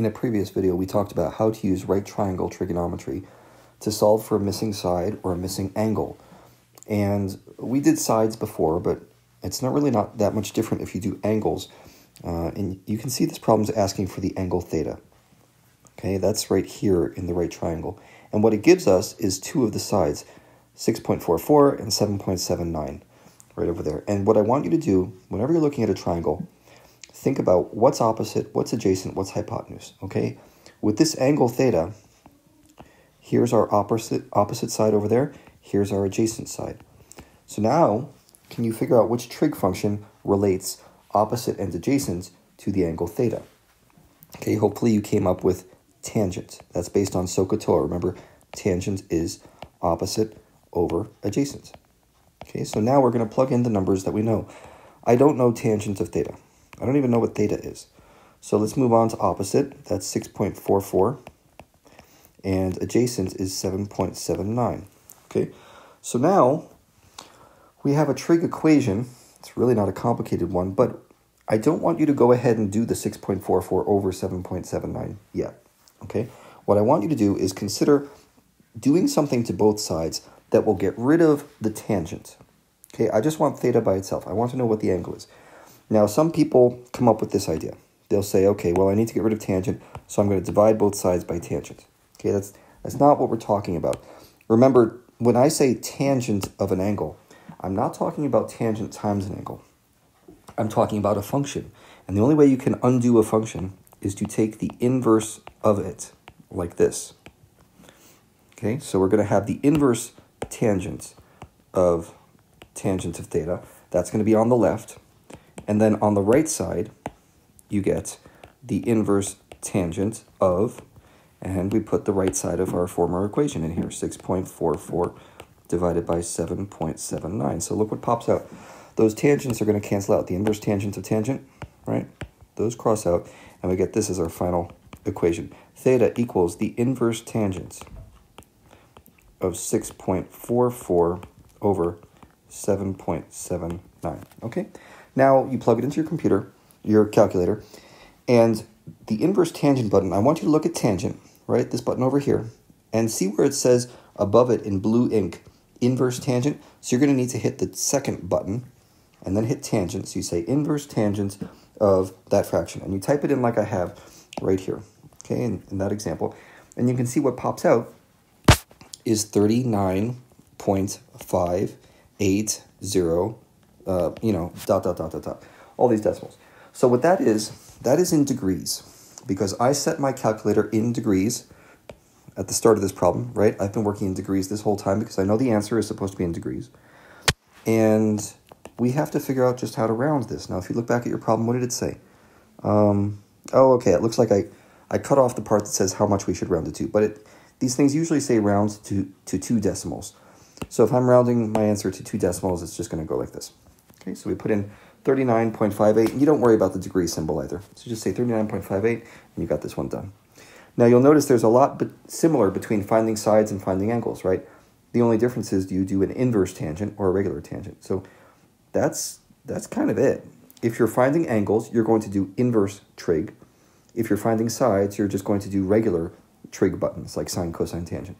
In a previous video, we talked about how to use right triangle trigonometry to solve for a missing side or a missing angle. And we did sides before, but it's not really not that much different if you do angles. Uh, and you can see this problem is asking for the angle theta. Okay, that's right here in the right triangle. And what it gives us is two of the sides, 6.44 and 7.79, right over there. And what I want you to do, whenever you're looking at a triangle, think about what's opposite, what's adjacent, what's hypotenuse, okay? With this angle theta, here's our opposite, opposite side over there, here's our adjacent side. So now, can you figure out which trig function relates opposite and adjacent to the angle theta? Okay, hopefully you came up with tangent. That's based on SOHCAHTOA. Remember, tangent is opposite over adjacent. Okay, so now we're going to plug in the numbers that we know. I don't know tangent of theta. I don't even know what theta is. So let's move on to opposite. That's 6.44. And adjacent is 7.79. Okay, so now we have a trig equation. It's really not a complicated one, but I don't want you to go ahead and do the 6.44 over 7.79 yet. Okay, what I want you to do is consider doing something to both sides that will get rid of the tangent. Okay, I just want theta by itself. I want to know what the angle is. Now, some people come up with this idea. They'll say, okay, well, I need to get rid of tangent, so I'm going to divide both sides by tangent. Okay, that's, that's not what we're talking about. Remember, when I say tangent of an angle, I'm not talking about tangent times an angle. I'm talking about a function. And the only way you can undo a function is to take the inverse of it, like this. Okay, so we're going to have the inverse tangent of tangent of theta. That's going to be on the left. And then on the right side, you get the inverse tangent of, and we put the right side of our former equation in here, 6.44 divided by 7.79. So look what pops out. Those tangents are going to cancel out. The inverse tangent of tangent, right? Those cross out, and we get this as our final equation. Theta equals the inverse tangent of 6.44 over 7.79. Okay? Now you plug it into your computer, your calculator, and the inverse tangent button, I want you to look at tangent, right? This button over here, and see where it says above it in blue ink, inverse tangent. So you're going to need to hit the second button and then hit tangent. So you say inverse tangent of that fraction, and you type it in like I have right here, okay, in, in that example. And you can see what pops out is 39.580 uh, you know, dot, dot, dot, dot, dot, all these decimals. So what that is, that is in degrees because I set my calculator in degrees at the start of this problem, right? I've been working in degrees this whole time because I know the answer is supposed to be in degrees. And we have to figure out just how to round this. Now, if you look back at your problem, what did it say? Um, oh, okay, it looks like I, I cut off the part that says how much we should round it to, but it, these things usually say round to, to two decimals. So if I'm rounding my answer to two decimals, it's just going to go like this. Okay, so we put in 39.58. You don't worry about the degree symbol either. So just say 39.58, and you got this one done. Now you'll notice there's a lot but similar between finding sides and finding angles, right? The only difference is do you do an inverse tangent or a regular tangent? So that's that's kind of it. If you're finding angles, you're going to do inverse trig. If you're finding sides, you're just going to do regular trig buttons like sine, cosine, tangent.